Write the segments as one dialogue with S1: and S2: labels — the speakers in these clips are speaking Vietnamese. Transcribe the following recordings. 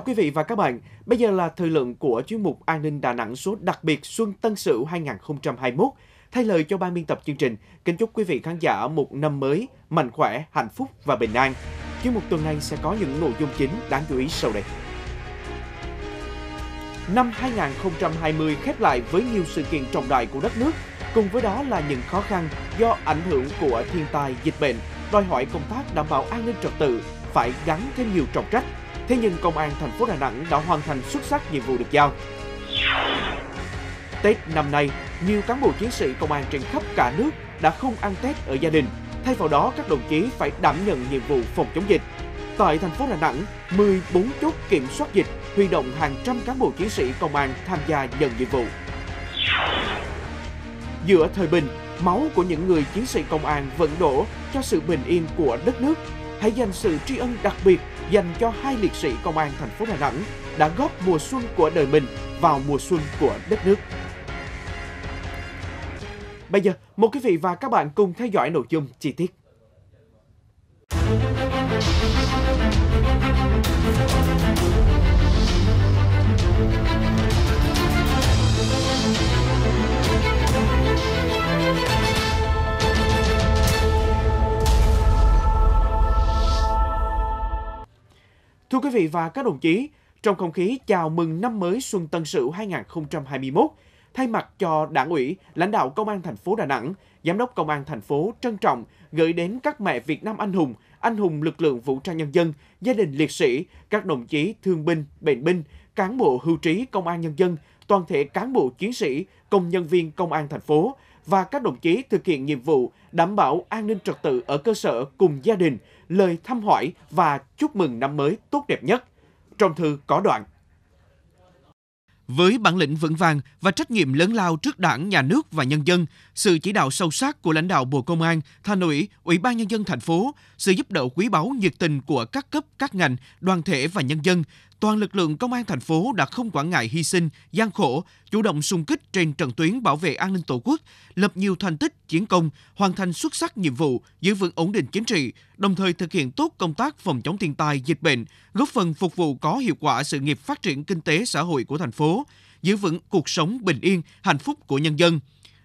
S1: chào quý vị và các bạn. Bây giờ là thời lượng của chuyên mục An ninh Đà Nẵng số đặc biệt Xuân Tân Sửu 2021. Thay lời cho ban biên tập chương trình, kính chúc quý vị khán giả một năm mới mạnh khỏe, hạnh phúc và bình an. Chuyên mục tuần này sẽ có những nội dung chính đáng chú ý sau đây. Năm 2020 khép lại với nhiều sự kiện trọng đại của đất nước, cùng với đó là những khó khăn do ảnh hưởng của thiên tai, dịch bệnh, đòi hỏi công tác đảm bảo an ninh trật tự phải gắn thêm nhiều trọng trách. Thế nhưng công an thành phố Đà Nẵng đã hoàn thành xuất sắc nhiệm vụ được giao. Tết năm nay, nhiều cán bộ chiến sĩ công an trên khắp cả nước đã không ăn Tết ở gia đình. Thay vào đó, các đồng chí phải đảm nhận nhiệm vụ phòng chống dịch. Tại thành phố Đà Nẵng, 14 chốt kiểm soát dịch huy động hàng trăm cán bộ chiến sĩ công an tham gia nhận nhiệm vụ. Giữa thời bình, máu của những người chiến sĩ công an vẫn đổ cho sự bình yên của đất nước. Hãy dành sự tri ân đặc biệt dành cho hai liệt sĩ công an thành phố Đà Nẵng đã góp mùa xuân của đời mình vào mùa xuân của đất nước. Bây giờ, mời quý vị và các bạn cùng theo dõi nội dung chi tiết. Quý vị và các đồng chí, trong không khí chào mừng năm mới Xuân Tân Sửu 2021, thay mặt cho Đảng ủy, lãnh đạo Công an thành phố Đà Nẵng, Giám đốc Công an thành phố trân trọng gửi đến các mẹ Việt Nam anh hùng, anh hùng lực lượng vũ trang nhân dân, gia đình liệt sĩ, các đồng chí thương binh, bệnh binh, cán bộ hưu trí Công an nhân dân, toàn thể cán bộ chiến sĩ, công nhân viên Công an thành phố và các đồng chí thực hiện nhiệm vụ đảm bảo an ninh trật tự ở cơ sở cùng gia đình, lời thăm hỏi và chúc mừng năm mới tốt đẹp nhất. Trong thư có đoạn với bản lĩnh vững vàng và trách nhiệm lớn lao trước đảng, nhà nước và nhân dân, sự chỉ đạo sâu sát của lãnh đạo Bộ Công an, Thành ủy, Ủy ban Nhân dân thành phố, sự giúp đỡ quý báu nhiệt tình của các cấp, các ngành, đoàn thể và nhân dân, toàn lực lượng công an thành phố đã không quản ngại hy sinh, gian khổ, chủ động xung kích trên trận tuyến bảo vệ an ninh Tổ quốc, lập nhiều thành tích, chiến công, hoàn thành xuất sắc nhiệm vụ, giữ vững ổn định chính trị, đồng thời thực hiện tốt công tác phòng chống thiên tai, dịch bệnh, góp phần phục vụ có hiệu quả sự nghiệp phát triển kinh tế xã hội của thành phố, giữ vững cuộc sống bình yên, hạnh phúc của nhân dân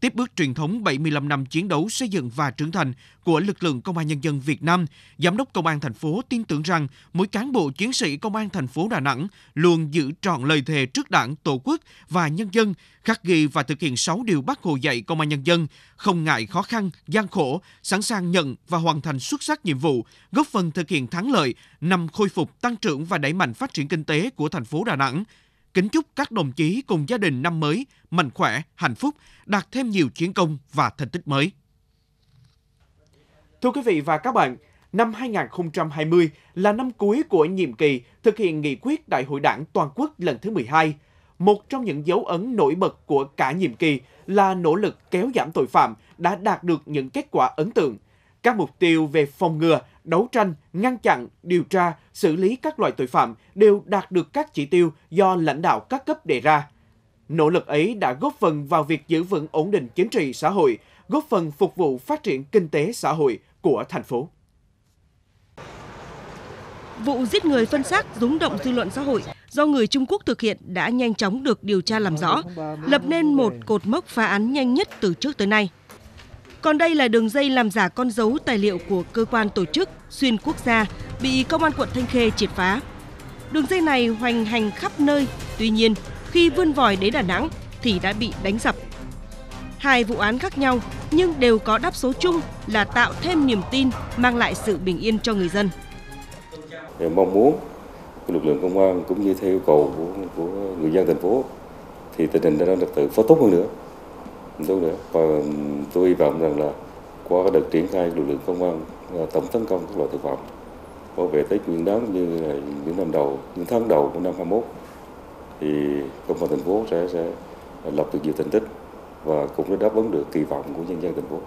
S1: tiếp bước truyền thống 75 năm chiến đấu xây dựng và trưởng thành của lực lượng công an nhân dân Việt Nam, Giám đốc Công an thành phố tin tưởng rằng mỗi cán bộ chiến sĩ Công an thành phố Đà Nẵng luôn giữ trọn lời thề trước Đảng, Tổ quốc và nhân dân, khắc ghi và thực hiện 6 điều Bác Hồ dạy Công an nhân dân, không ngại khó khăn, gian khổ, sẵn sàng nhận và hoàn thành xuất sắc nhiệm vụ, góp phần thực hiện thắng lợi năm khôi phục, tăng trưởng và đẩy mạnh phát triển kinh tế của thành phố Đà Nẵng kính chúc các đồng chí cùng gia đình năm mới mạnh khỏe, hạnh phúc, đạt thêm nhiều chiến công và thành tích mới. Thưa quý vị và các bạn, năm 2020 là năm cuối của nhiệm kỳ thực hiện nghị quyết Đại hội Đảng toàn quốc lần thứ 12. Một trong những dấu ấn nổi bật của cả nhiệm kỳ là nỗ lực kéo giảm tội phạm đã đạt được những kết quả ấn tượng. Các mục tiêu về phòng ngừa, đấu tranh, ngăn chặn, điều tra, xử lý các loại tội phạm đều đạt được các chỉ tiêu do lãnh đạo các cấp đề ra. Nỗ lực ấy đã góp phần vào việc giữ vững ổn định chính trị xã hội, góp phần phục vụ phát triển kinh tế xã hội của thành phố.
S2: Vụ giết người phân xác rúng động dư luận xã hội do người Trung Quốc thực hiện đã nhanh chóng được điều tra làm rõ, lập nên một cột mốc phá án nhanh nhất từ trước tới nay. Còn đây là đường dây làm giả con dấu tài liệu của cơ quan tổ chức xuyên quốc gia bị công an quận Thanh Khê triệt phá. Đường dây này hoành hành khắp nơi, tuy nhiên khi vươn vòi đến Đà Nẵng thì đã bị đánh sập. Hai vụ án khác nhau nhưng đều có đáp số chung là tạo thêm niềm tin, mang lại sự bình yên cho người dân.
S3: Mong muốn lực lượng công an cũng như theo yêu cầu của, của người dân thành phố thì tình hình an ninh trật tự phải tốt hơn nữa tốt nữa và tôi hy vọng rằng là qua cái đợt triển khai lực lượng công an à, tổng tấn công các loại tội phạm bảo vệ Tết Nguyên đán như là những năm đầu, những tháng đầu của năm 21 thì công an thành phố sẽ sẽ lập được nhiều thành tích và cũng đã đáp ứng được kỳ vọng của nhân dân thành phố.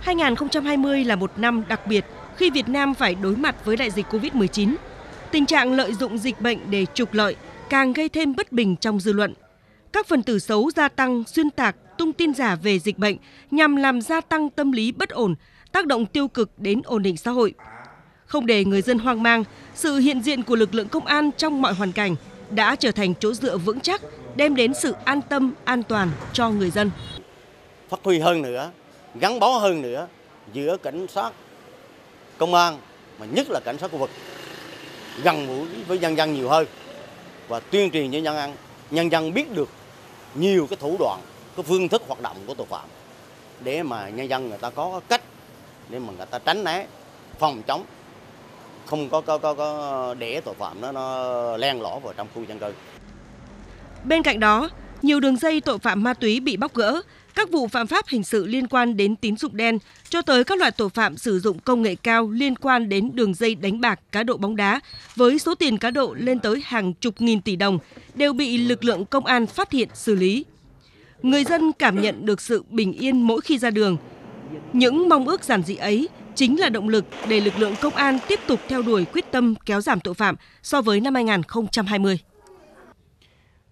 S2: 2020 là một năm đặc biệt khi Việt Nam phải đối mặt với đại dịch Covid-19. Tình trạng lợi dụng dịch bệnh để trục lợi càng gây thêm bất bình trong dư luận. Các phần tử xấu gia tăng xuyên tạc, tung tin giả về dịch bệnh nhằm làm gia tăng tâm lý bất ổn, tác động tiêu cực đến ổn định xã hội. Không để người dân hoang mang, sự hiện diện của lực lượng công an trong mọi hoàn cảnh đã trở thành chỗ dựa vững chắc, đem đến sự an tâm, an toàn cho người dân.
S4: Phát huy hơn nữa, gắn bó hơn nữa giữa cảnh sát, công an, mà nhất là cảnh sát khu vực, gần gũi với nhân dân nhiều hơn và tuyên truyền cho nhân dân, nhân dân biết được nhiều cái thủ đoạn, cái phương thức hoạt động của tội phạm để mà nhân dân người ta có cách để mà người ta tránh né, phòng chống không có có có, có để tội phạm nó nó len lỏi vào trong khu dân cư.
S2: Bên cạnh đó, nhiều đường dây tội phạm ma túy bị bóc gỡ, các vụ phạm pháp hình sự liên quan đến tín dụng đen, cho tới các loại tội phạm sử dụng công nghệ cao liên quan đến đường dây đánh bạc cá độ bóng đá, với số tiền cá độ lên tới hàng chục nghìn tỷ đồng, đều bị lực lượng công an phát hiện xử lý. Người dân cảm nhận được sự bình yên mỗi khi ra đường. Những mong ước giản dị ấy chính là động lực để lực lượng công an tiếp tục theo đuổi quyết tâm kéo giảm tội phạm so với năm 2020.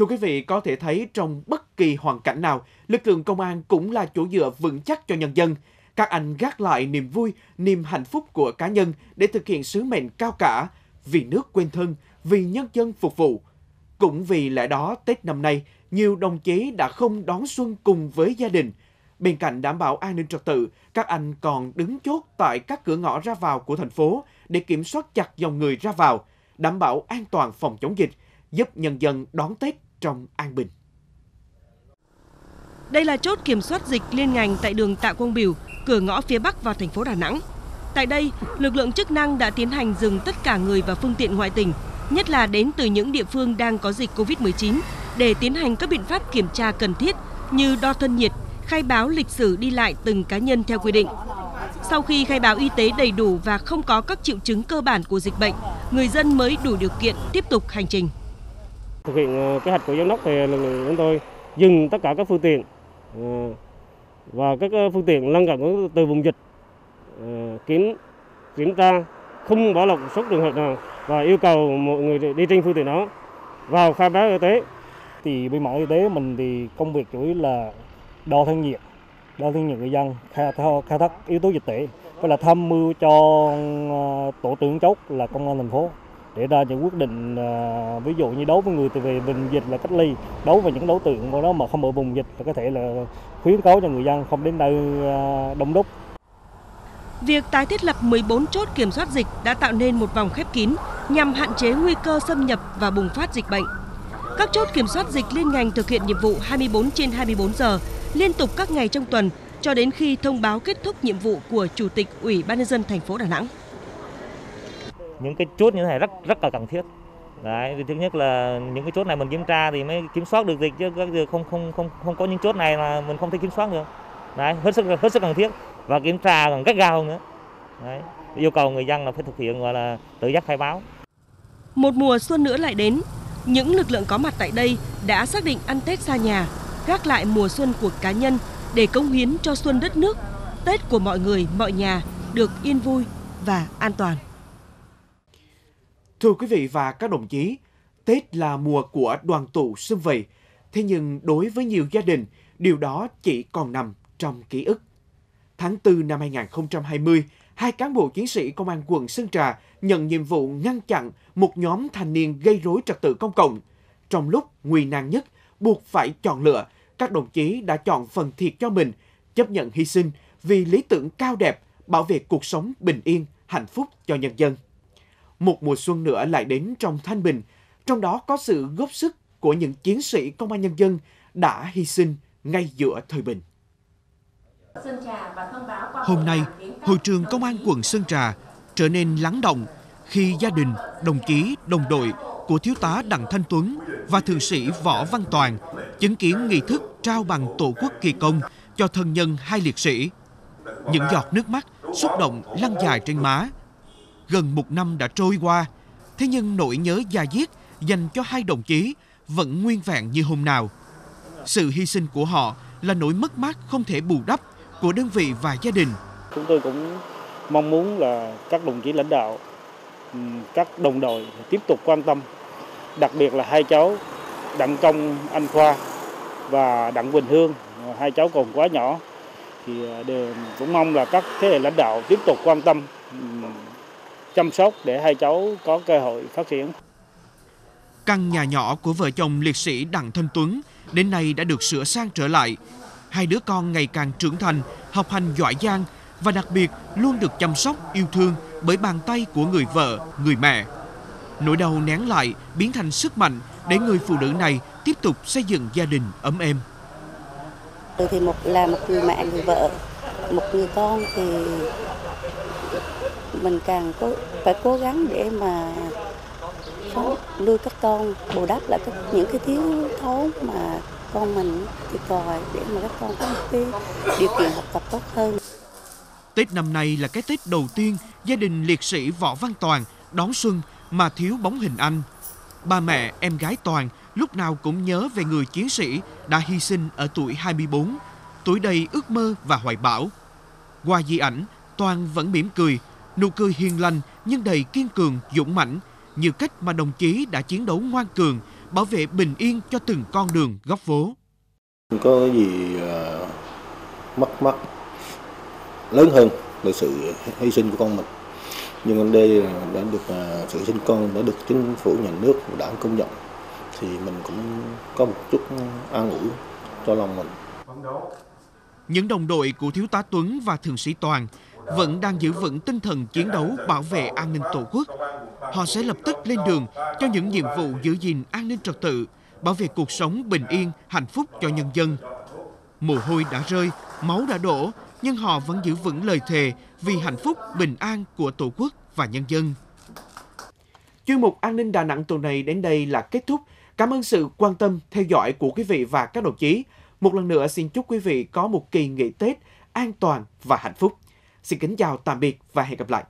S1: Thưa quý vị, có thể thấy trong bất kỳ hoàn cảnh nào, lực lượng công an cũng là chỗ dựa vững chắc cho nhân dân. Các anh gác lại niềm vui, niềm hạnh phúc của cá nhân để thực hiện sứ mệnh cao cả, vì nước quên thân, vì nhân dân phục vụ. Cũng vì lẽ đó, Tết năm nay, nhiều đồng chí đã không đón xuân cùng với gia đình. Bên cạnh đảm bảo an ninh trật tự, các anh còn đứng chốt tại các cửa ngõ ra vào của thành phố để kiểm soát chặt dòng người ra vào, đảm bảo an toàn phòng chống dịch, giúp nhân dân đón Tết trong an bình.
S2: Đây là chốt kiểm soát dịch liên ngành tại đường Tạ Quang Biểu, cửa ngõ phía Bắc vào thành phố Đà Nẵng. Tại đây, lực lượng chức năng đã tiến hành dừng tất cả người và phương tiện ngoại tỉnh, nhất là đến từ những địa phương đang có dịch COVID-19 để tiến hành các biện pháp kiểm tra cần thiết như đo thân nhiệt, khai báo lịch sử đi lại từng cá nhân theo quy định. Sau khi khai báo y tế đầy đủ và không có các triệu chứng cơ bản của dịch bệnh, người dân mới đủ điều kiện tiếp tục hành trình.
S5: Thực hiện ờ, kế hoạch của giám đốc thì lực lượng chúng tôi dừng tất cả các phương tiện ờ, và các ờ, phương tiện lân cận từ vùng dịch kiểm kiểm tra không bỏ lọt số trường hợp nào và yêu cầu mọi người đi trên phương tiện đó vào khai báo y tế.
S6: Thì bên mẫu y tế mình thì công việc chủ yếu là đo thân nhiệt đo thân nhiệt người dân khai, khai thác yếu tố dịch tễ với là tham mưu cho tổ trưởng chốt là công an thành phố để ra những quyết định à, ví dụ như đối với người từ về vùng dịch là cách ly đối với những đối tượng của nó mà không ở vùng dịch là có thể là khuyến cáo cho người dân không đến nơi à, đông đúc
S2: Việc tái thiết lập 14 chốt kiểm soát dịch đã tạo nên một vòng khép kín nhằm hạn chế nguy cơ xâm nhập và bùng phát dịch bệnh. Các chốt kiểm soát dịch liên ngành thực hiện nhiệm vụ 24 trên 24 giờ, liên tục các ngày trong tuần cho đến khi thông báo kết thúc nhiệm vụ của Chủ tịch Ủy ban nhân dân thành phố Đà Nẵng
S7: những cái chốt như thế này rất rất là cần thiết Đấy, thứ nhất là những cái chốt này mình kiểm tra thì mới kiểm soát được dịch chứ không không không không có những chốt này là mình không thể kiểm soát được. Đấy, hết sức hết sức cần thiết và kiểm tra còn gắt gao nữa. Đấy, yêu cầu người dân là phải thực hiện gọi là tự giác khai báo.
S2: Một mùa xuân nữa lại đến, những lực lượng có mặt tại đây đã xác định ăn Tết xa nhà, gác lại mùa xuân của cá nhân để cống hiến cho xuân đất nước, Tết của mọi người, mọi nhà được yên vui và an toàn.
S1: Thưa quý vị và các đồng chí, Tết là mùa của đoàn tụ xung vầy. Thế nhưng đối với nhiều gia đình, điều đó chỉ còn nằm trong ký ức. Tháng 4 năm 2020, hai cán bộ chiến sĩ công an quận Sơn Trà nhận nhiệm vụ ngăn chặn một nhóm thanh niên gây rối trật tự công cộng. Trong lúc nguy nan nhất, buộc phải chọn lựa, các đồng chí đã chọn phần thiệt cho mình, chấp nhận hy sinh vì lý tưởng cao đẹp, bảo vệ cuộc sống bình yên, hạnh phúc cho nhân dân một mùa xuân nữa lại đến trong thanh bình, trong đó có sự góp sức của những chiến sĩ công an nhân dân đã hy sinh ngay giữa thời bình. Hôm nay, hội trường công an quận Sơn Trà trở nên lắng động khi gia đình, đồng chí, đồng đội của thiếu tá Đặng Thanh Tuấn và thượng sĩ Võ Văn Toàn chứng kiến nghi thức trao bằng Tổ quốc kỳ công cho thân nhân hai liệt sĩ. Những giọt nước mắt xúc động lăn dài trên má Gần một năm đã trôi qua, thế nhưng nỗi nhớ già diết dành cho hai đồng chí vẫn nguyên vẹn như hôm nào. Sự hy sinh của họ là nỗi mất mát không thể bù đắp của đơn vị và gia đình.
S5: Chúng tôi cũng mong muốn là các đồng chí lãnh đạo, các đồng đội tiếp tục quan tâm, đặc biệt là hai cháu Đặng Công Anh Khoa và Đặng Quỳnh Hương, hai cháu còn quá nhỏ thì ờ, đều cũng mong là các thế hệ lãnh đạo tiếp tục quan tâm chăm sóc để hai cháu có cơ hội phát triển.
S1: Căn nhà nhỏ của vợ chồng liệt sĩ Đặng Thanh Tuấn đến nay đã được sửa sang trở lại. Hai đứa con ngày càng trưởng thành, học hành giỏi giang và đặc biệt luôn được chăm sóc, yêu thương bởi bàn tay của người vợ, người mẹ. Nỗi đau nén lại biến thành sức mạnh để người phụ nữ này tiếp tục xây dựng gia đình ấm êm.
S8: Thì một là một người mẹ, người vợ, một người con thì mình càng có phải cố gắng để mà sống nuôi các con bù đắp lại các những cái thiếu thốn mà con mình thì còi để mà các con có một cái điều kiện học tập tốt hơn.
S1: Tết năm nay là cái Tết đầu tiên gia đình liệt sĩ Võ Văn Toàn đón xuân mà thiếu bóng hình anh. Ba mẹ, em gái Toàn lúc nào cũng nhớ về người chiến sĩ đã hy sinh ở tuổi 24, tuổi đầy ước mơ và hoài bão. Qua di ảnh, Toàn vẫn mỉm cười, nụ cười hiền lành nhưng đầy kiên cường, dũng mãnh, như cách mà đồng chí đã chiến đấu ngoan cường, bảo vệ bình yên cho từng con đường góc phố.
S9: Không có gì uh, mất mát lớn hơn là sự hy sinh của con mình nhưng ở đây đã được uh, sự hy sinh con đã được chính phủ nhà nước đảng công nhận thì mình cũng có một chút an ủi cho lòng mình.
S1: Những đồng đội của Thiếu tá Tuấn và Thượng sĩ Toàn vẫn đang giữ vững tinh thần chiến đấu bảo vệ an ninh Tổ quốc. Họ sẽ lập tức lên đường cho những nhiệm vụ giữ gìn an ninh trật tự, bảo vệ cuộc sống bình yên, hạnh phúc cho nhân dân. Mồ hôi đã rơi, máu đã đổ, nhưng họ vẫn giữ vững lời thề vì hạnh phúc bình an của Tổ quốc và nhân dân. Chuyên mục An ninh Đà Nẵng tuần này đến đây là kết thúc. Cảm ơn sự quan tâm, theo dõi của quý vị và các đồng chí. Một lần nữa xin chúc quý vị có một kỳ nghỉ Tết an toàn và hạnh phúc. Xin kính chào tạm biệt và hẹn gặp lại.